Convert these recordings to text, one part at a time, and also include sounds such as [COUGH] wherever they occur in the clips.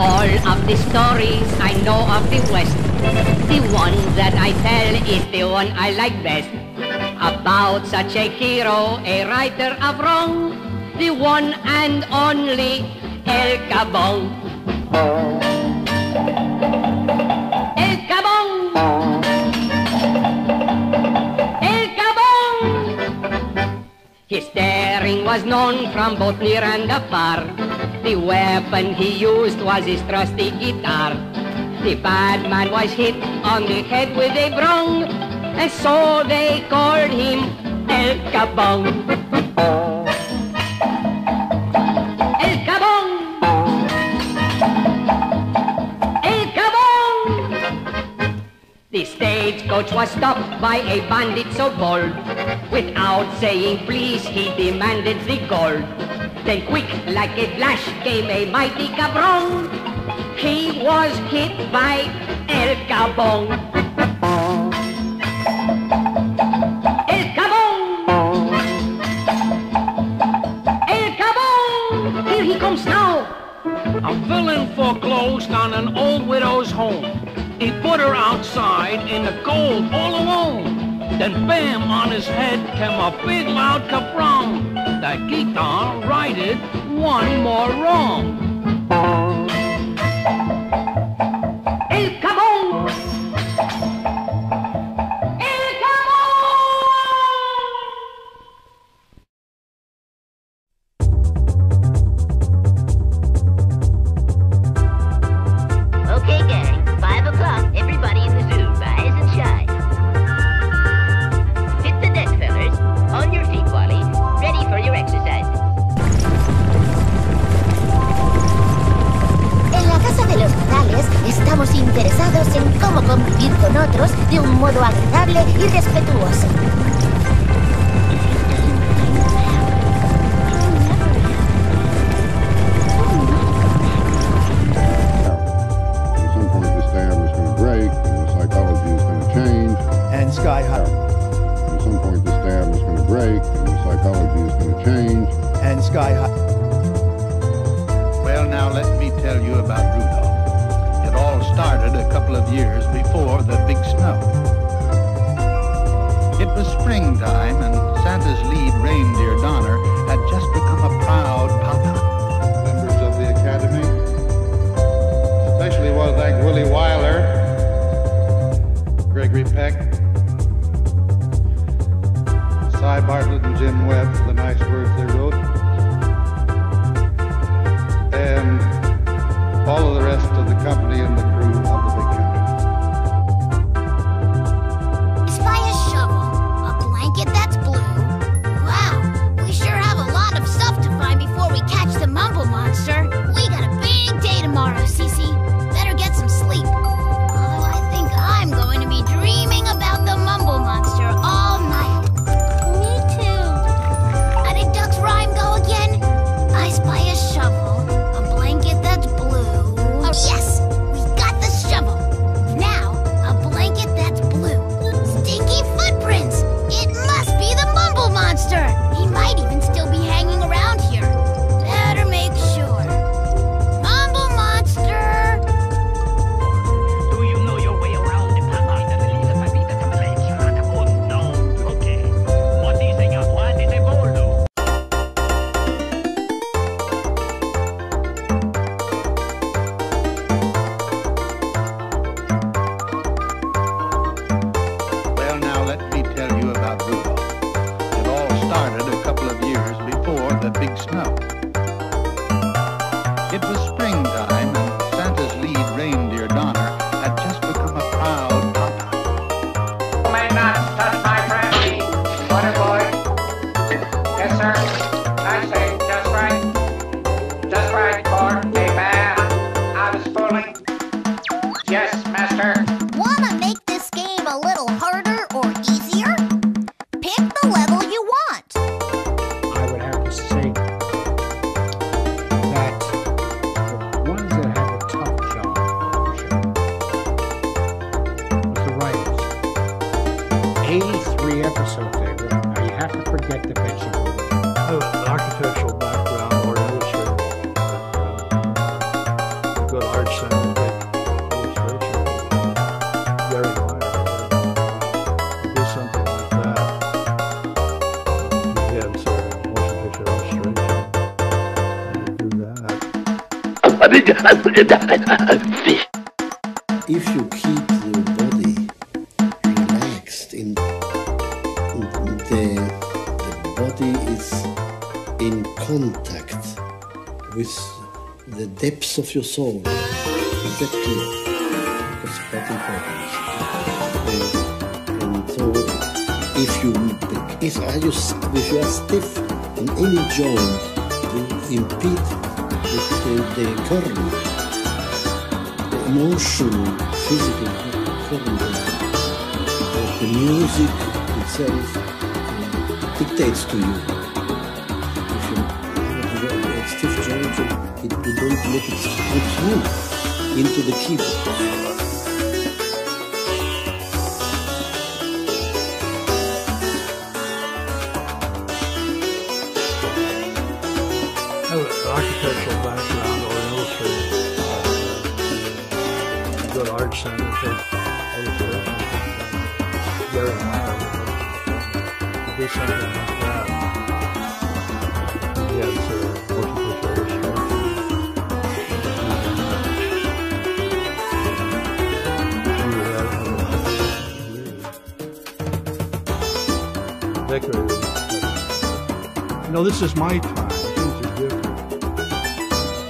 All of the stories I know of the West, the one that I tell is the one I like best. About such a hero, a writer of wrong, the one and only El Kabong. El Kabong! El Kabong! He's dead was known from both near and afar. The weapon he used was his trusty guitar. The bad man was hit on the head with a kabong, and so they called him El Kabong. The stagecoach was stopped by a bandit so bold. Without saying please, he demanded the gold. Then quick, like a flash, came a mighty kabong. He was hit by El Kabong. outside in the cold all alone. Then bam, on his head came a big loud kabong. The guitar righted one more wrong. was springtime, and Santa's lead reindeer Donner had just become a proud papa. Members of the Academy, especially want to thank Willie Wyler, Gregory Peck, Cy Bartlett, and Jim Webb for the nice words If you keep the body relaxed in the, the body is in contact with the depths of your soul. Is that clear? And so if you if, you, if you are stiff in any joint, you impede the, the, the current, the emotional, physical current. Uh, the music itself dictates to you. If you you, don't let it go through into the keyboard. Decorated. You know, this is my time. Things are different.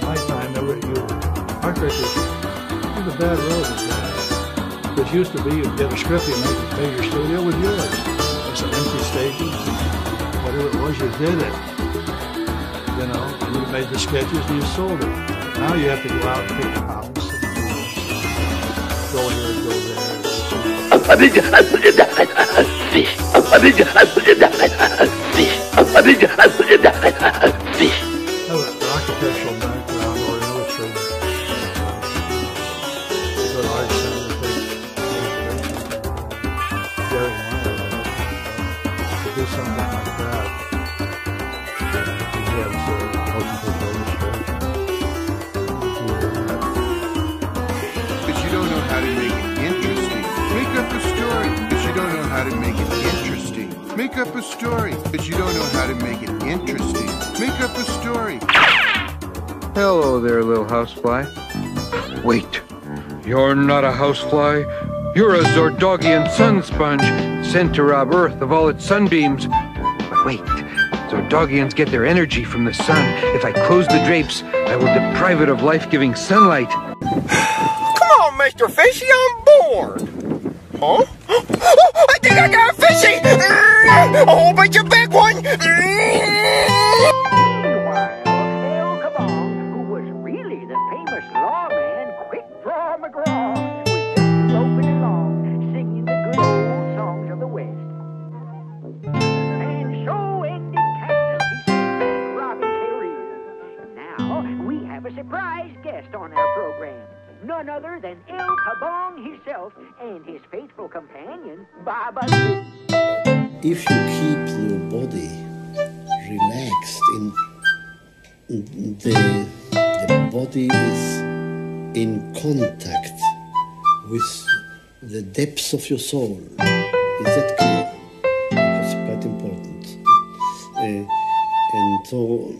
My time, ever you architects, there's a bad road. is that. It used to be you'd get a script, you make it pay your studio with yours. It's an empty stages. Whatever it was, you did it. You know, and you made the sketches and you sold it. Now you have to go out and pick a house. And go here, go there. I have an architectural background up a story. But you don't know how to make it interesting. Make up a story. Hello there, little housefly. Wait, you're not a housefly. You're a Zordogian sun sponge sent to rob Earth of all its sunbeams. But wait, Zordogians get their energy from the sun. If I close the drapes, I will deprive it of life-giving sunlight. Come on, Mr. Fishy, I'm bored. Huh? [GASPS] I think I got a fishy! Oh, but you big one! None other than El Kabong himself and his faithful companion, Baba if you keep your body relaxed in the, the body is in contact with the depths of your soul. Is that clear? That's quite important. Uh, and so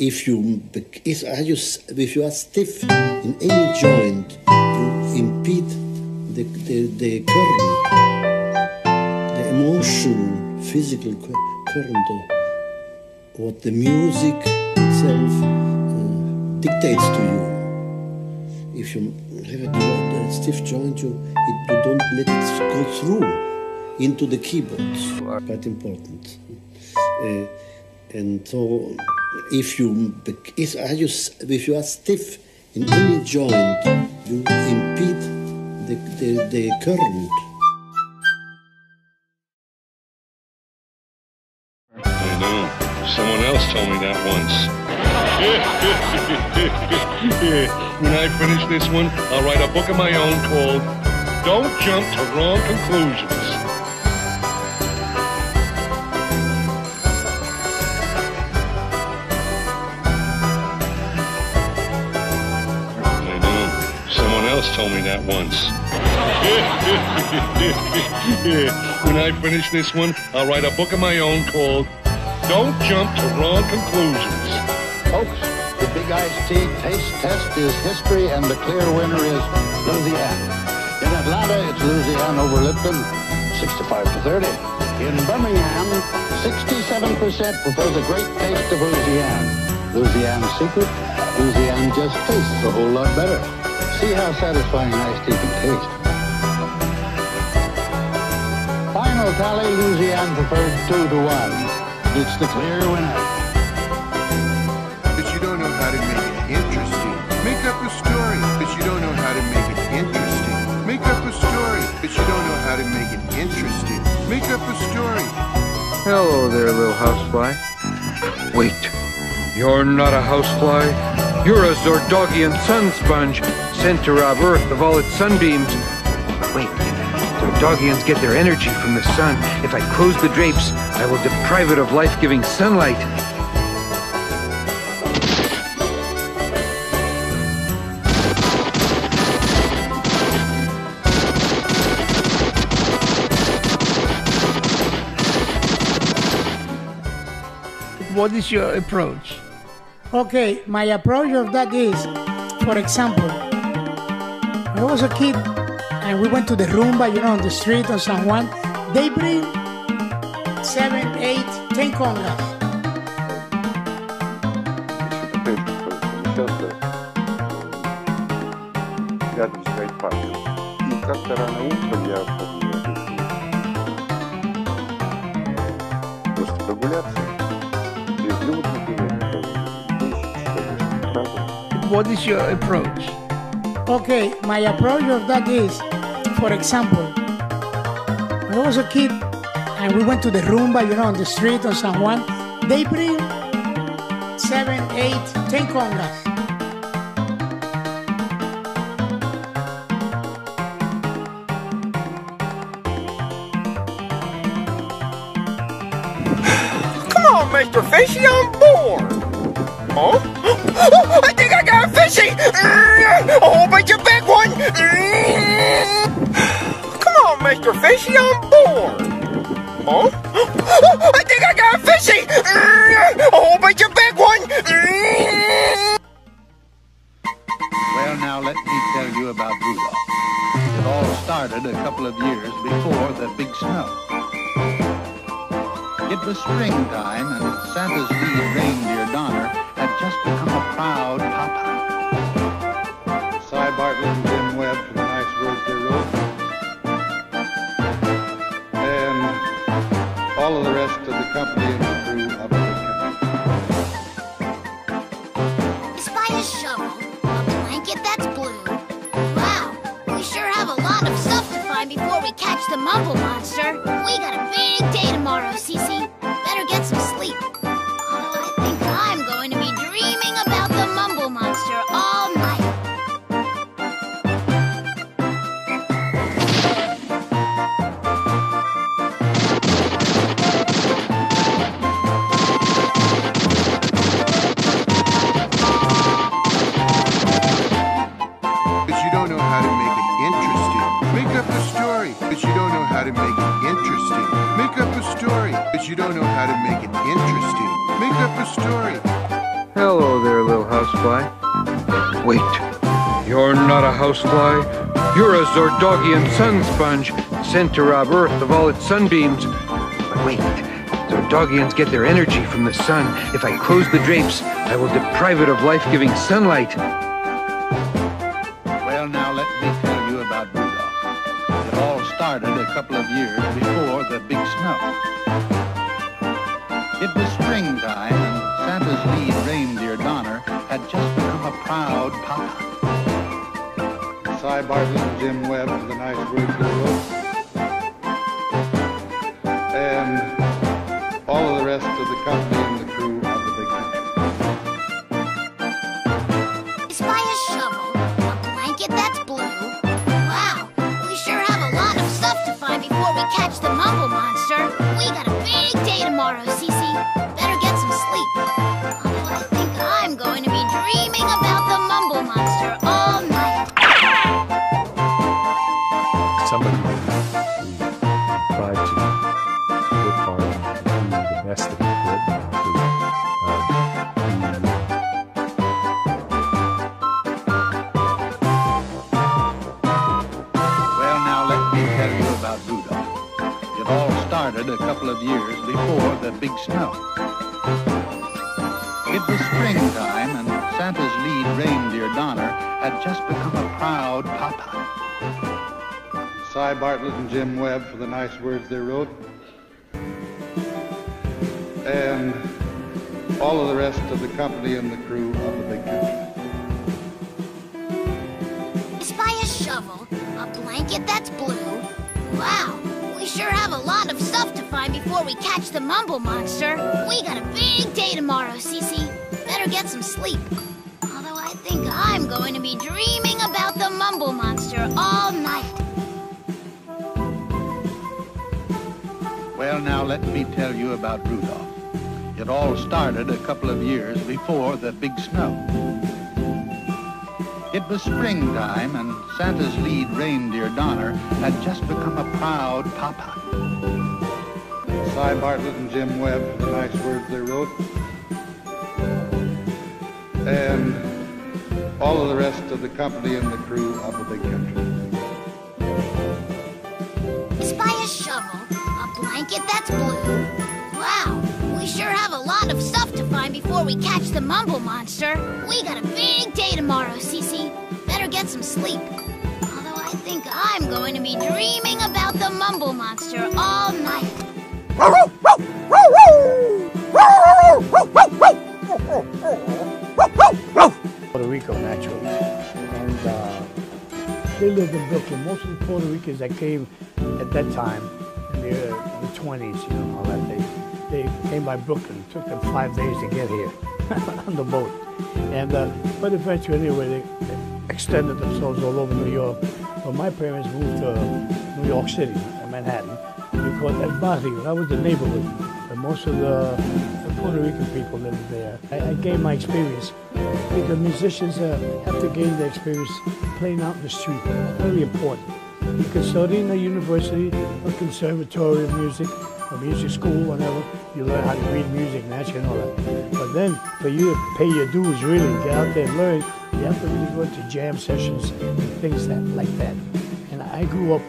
if you if, are you, if you are stiff in any joint you impede the, the, the current the emotional, physical current what the music itself uh, dictates to you. If you have a, jo- a stiff joint, you, it, you don't let it go through into the keyboards. Quite important. Uh, and so, if you if, are you, if you are stiff in any joint, you impede the, the, the current. I know. Someone else told me that once. [LAUGHS] when I finish this one, I'll write a book of my own called Don't Jump to Wrong Conclusions. Told me that once. [LAUGHS] when I finish this one, I'll write a book of my own called Don't Jump to Wrong Conclusions. Folks, the big Ice tea taste test is history, and the clear winner is Louisiana. In Atlanta, it's Louisiana over Lipton, 65 to 30. In Birmingham, 67% prefer the great taste of Louisiana. Louisiana's secret, Louisiana just tastes a whole lot better. See how satisfying iced tea can taste. Final tally, Louisiana preferred two to one. It's the clear winner. But you don't know how to make it interesting. Make up a story, but you don't know how to make it interesting. Make up a story, but you don't know how to make it interesting. Make up a story. Hello there, little housefly. Wait, you're not a housefly. You're a Zordogian sun sponge sent to rob Earth of all its sunbeams. But wait, Zordogians get their energy from the sun. If I close the drapes, I will deprive it of life-giving sunlight. What is your approach? Okay, my approach of that is, for example, when I was a kid and we went to the rumba, you know, on the street on San Juan. They bring seven, eight, ten congas. What is your approach? Okay, my approach of that is, for example, when I was a kid and we went to the rumba, you know, on the street on San Juan, they bring seven, eight, ten congas. Come on, Mr. Fishy, I'm bored. Huh? Oh, [GASPS] I think I got a fishy! Mm. Oh, but you big one! Mm. Come on, Mr. Fishy, I'm bored. Huh? [GASPS] I think I got a fishy! Mm. Oh, but you big one! Well, now let me tell you about Rudolph. It all started a couple of years before the big snow. It was springtime, and Santa's lead reindeer Donner had just become a proud the mumble monster. We got a big day tomorrow, housefly. You're a Zordogian sun sponge sent to rob Earth of all its sunbeams. But wait, Zordogians get their energy from the sun. If I close the drapes, I will deprive it of life-giving sunlight. Well, now let me tell you about Rudolph. It all started a couple of years before the big snow. It was springtime, and Santa's lead reindeer Donner had just become a proud papa. Cy and Jim Webb the Nice Road. And Jim Webb for the nice words they wrote. And all of the rest of the company and the crew of the big country. Spy a shovel, a blanket that's blue. Wow, we sure have a lot of stuff to find before we catch the Mumble Monster. We got a big day tomorrow, Cece. Better get some sleep. Although I think I'm going to be dreaming about the Mumble Monster all Well, now let me tell you about Rudolph. It all started a couple of years before the big snow. It was springtime, and Santa's lead reindeer, Donner, had just become a proud papa. Cy Bartlett and Jim Webb the nice words they wrote. And all of the rest of the company and the crew of the big country. Spy a shovel, a blanket that's blue. Wow, we sure have a lot of stuff to find before we catch the Mumble Monster. We got a big day tomorrow, Cece. Better get some sleep. Although I think I'm going to be dreaming about the Mumble Monster all night. Puerto Rico, naturally. And uh, they lived in Brooklyn. Most of the Puerto Ricans that came at that time, the, the 20s, you know, all that, they, they came by Brooklyn. It took them five days to get here [LAUGHS] on the boat. And, uh, but eventually, anyway, they, they extended themselves all over New York. Well, my parents moved to New York City, Manhattan. We called El Barrio. That was the neighborhood. And most of the, the Puerto Rican people lived there. I, I gained my experience because musicians uh, have to gain their experience playing out in the street. It's very important. You in a university, a conservatory of music, a music school, whatever. You learn how to read music, and all that. But then, for you to pay your dues, really, get out there and learn, you have to really go to jam sessions and things that like that. And I grew up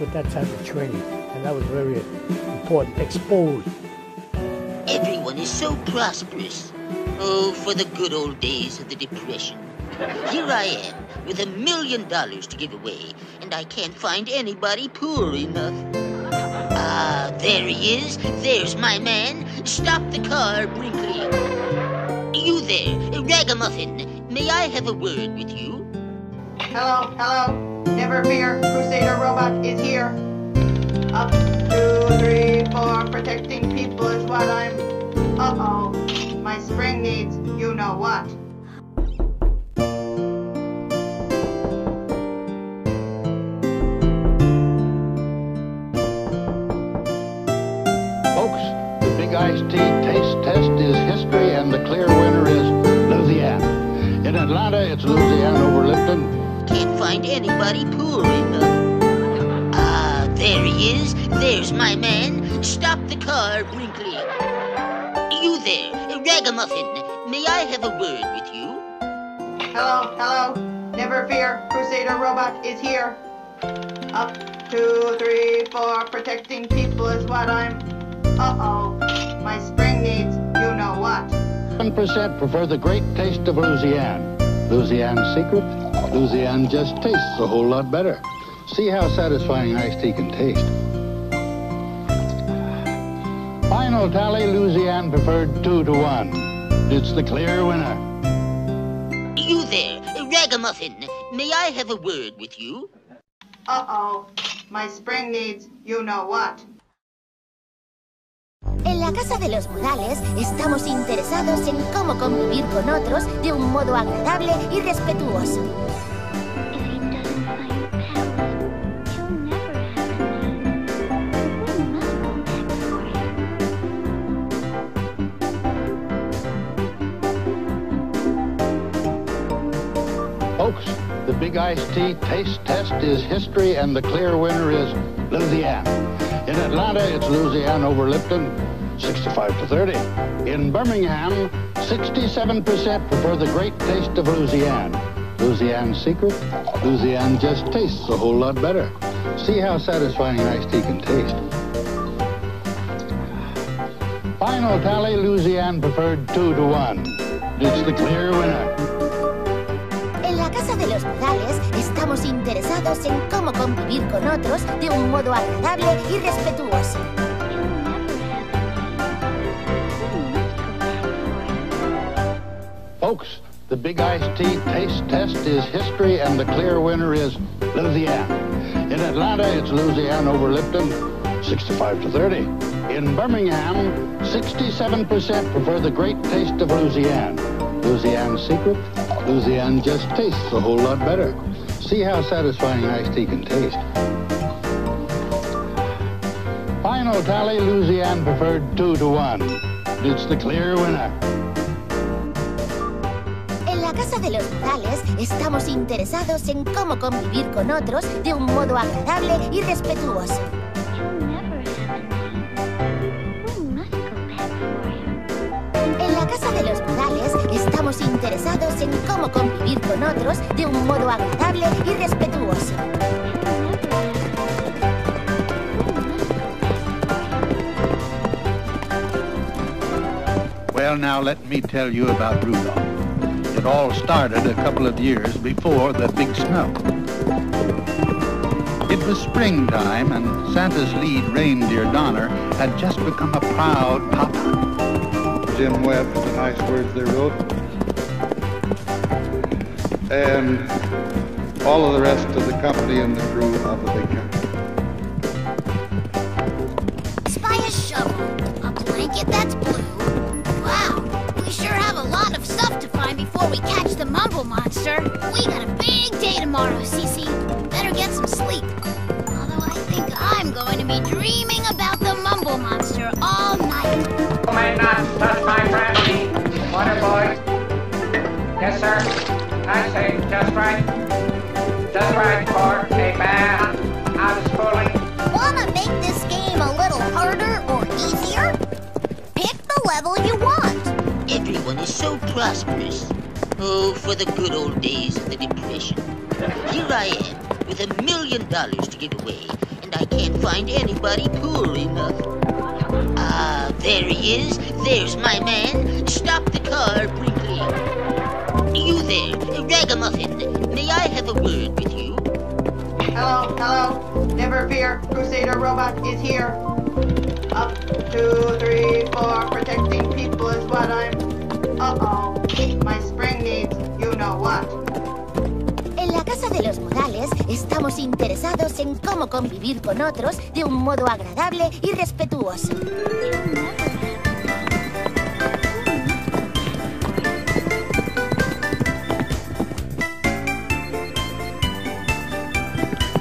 with that type of training, and that was very important. Exposed. Everyone is so prosperous. Oh, for the good old days of the Depression. Here I am, with a million dollars to give away, and I can't find anybody poor enough. Ah, there he is. There's my man. Stop the car, Brinkley. You there, Ragamuffin. May I have a word with you? Hello, hello. Never fear, Crusader Robot is here. Up, two, three, four. Protecting people is what I'm. Uh oh. My spring needs you the Big Iced Tea Taste Test is history, and the clear winner is Louisiana. In Atlanta, it's Louisiana over Lipton. Can't find anybody poor enough. Ah, there he is. There's my man. Stop the car, Brinkley. You there, Ragamuffin. May I have a word with you? Hello, hello. Never fear, Crusader Robot is here. Up, two, three, four. Protecting people is what I'm. Uh oh. My spring needs you know what. 7% prefer the great taste of Louisiana. Louisiana's secret? Louisiana just tastes a whole lot better. See how satisfying iced tea can taste. Final tally, Louisiana preferred two to one. It's the clear winner. You there, Ragamuffin. May I have a word with you? Uh oh. My spring needs you know what. La Casa de los Morales estamos interesados en cómo convivir con otros de un modo agradable y respetuoso. Folks, the Big Iced Tea Taste Test is history, and the clear winner is Louisiana. In Atlanta, it's Louisiana over Lipton, 65 to 30. In Birmingham, 67% prefer the great taste of Louisiana. Louisiana's secret? Louisiana just tastes a whole lot better. See how satisfying iced tea can taste. Final tally, Louisiana preferred two to one. It's the clear winner. En la Casa de los Modales estamos interesados en cómo convivir con otros de un modo agradable y respetuoso. Folks, the Big Iced Tea taste test is history, and the clear winner is Louisiana. In Atlanta, it's Louisiana over Lipton, 65 to 30. In Birmingham, 67% prefer the great taste of Louisiana. Louisiana's secret? Louisiana just tastes a whole lot better. See how satisfying iced tea can taste. Final tally, Louisiana preferred two to one. It's the clear winner. Casa de los Modales estamos interesados en cómo convivir con otros de un modo agradable y respetuoso. En la Casa de los Modales estamos interesados en cómo convivir con otros de un modo agradable y respetuoso. Well, now let me tell you about Rudolph. It all started a couple of years before the big snow. It was springtime, and Santa's lead reindeer, Donner, had just become a proud papa. Jim Webb the nice words they wrote. And all of the rest of the company and the crew of the big company. Spy a shovel, a blanket that's blue. Before we catch the Mumble Monster. We got a big day tomorrow, Cece. Better get some sleep. Although I think I'm going to be dreaming about the Mumble Monster all night. You may not touch my brandy, water boy. Yes, sir. I say just right. Just right for a man out of schooling. Wanna make this game a little harder or easier? Pick the level you want. Everyone is so prosperous. Oh, for the good old days of the Depression. Here I am, with a million dollars to give away, and I can't find anybody poor enough. Ah, there he is. There's my man. Stop the car, Brinkley. You there, Ragamuffin. May I have a word with you? Hello, hello. Never fear, Crusader Robot is here. Up, two, three, four. Protecting people is what I'm. De los Modales estamos interesados en cómo convivir con otros de un modo agradable y respetuoso.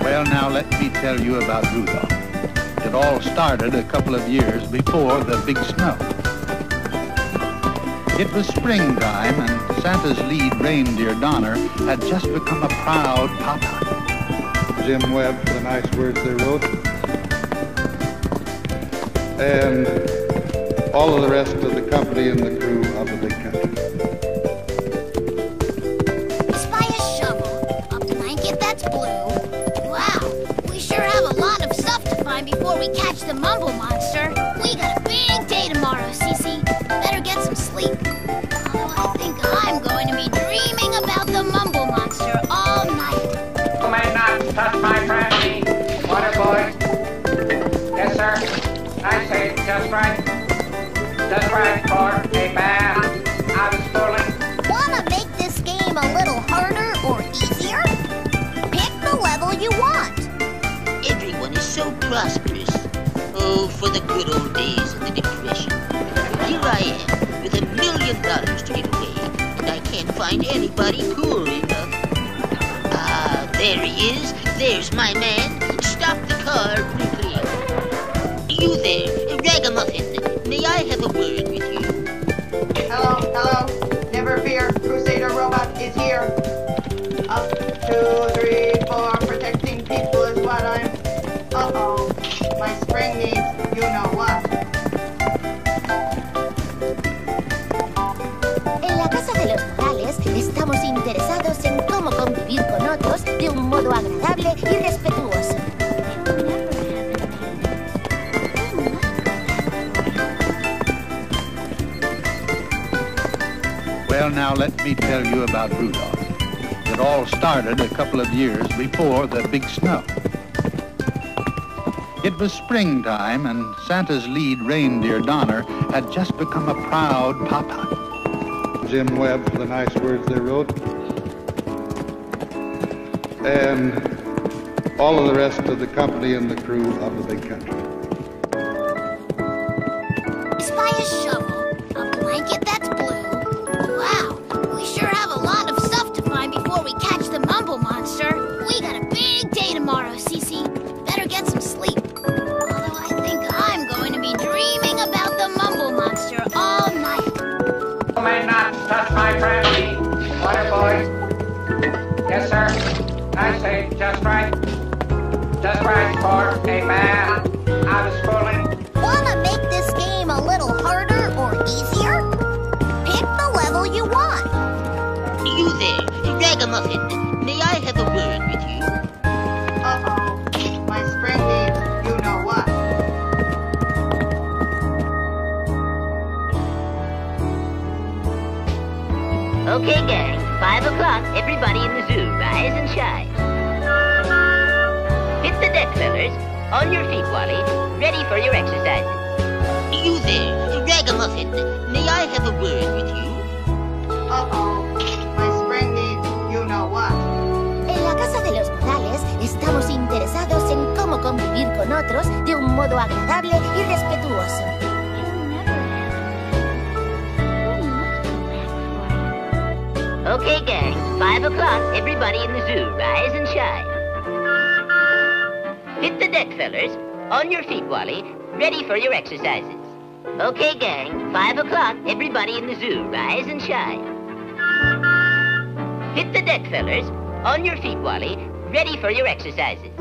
Well, now let me tell you about Rudolph. It all started a couple of years before the big snow. It was springtime, and Santa's lead reindeer, Donner, had just become a proud papa. Jim Webb for the nice words they wrote. And all of the rest of the company and the crew of the big country. Think I'm going to be dreaming about the Mumble Monster all night. You may not touch my brandy, water boy. Yes, sir. I say just right. Just right for a man out of schooling. Wanna make this game a little harder or easier? Pick the level you want. Everyone is so prosperous. Oh, for the good old days of the Depression. Here I am, with a million dollars to give away, and I can't find anybody cool enough. Ah, there he is. There's my man. Stop the car, Brinkley. You there, Ragamuffin. May I have a word me tell you about Rudolph. It all started a couple of years before the big snow. It was springtime, and Santa's lead reindeer, Donner, had just become a proud papa. Jim Webb for the nice words they wrote. And all of the rest of the company and the crew of the big country. Spy a shovel, a blanket that's Yes. I say just right. Just right for a man out of schooling. Wanna make this game a little harder or easier? Pick the level you want. You there, Ragamuffin. May I have a word with you? Uh-oh. My spring needs you know what. Okay, gang. Five o'clock. Everybody in the zoo, rise and shine. Hit the deck, fellas. On your feet, Wally. Ready for your exercises. You there, Ragamuffin. May I have a word with you? Uh-oh. My spring needs you know what. En la Casa de los Modales estamos interesados en cómo convivir con otros de un modo agradable y respetuoso. Okay, gang. Five o'clock. Everybody in the zoo, rise and shine. Hit the deck, fellas. On your feet, Wally. Ready for your exercises. Okay, gang. Five o'clock. Everybody in the zoo, rise and shine. Hit the deck, fellas. On your feet, Wally. Ready for your exercises.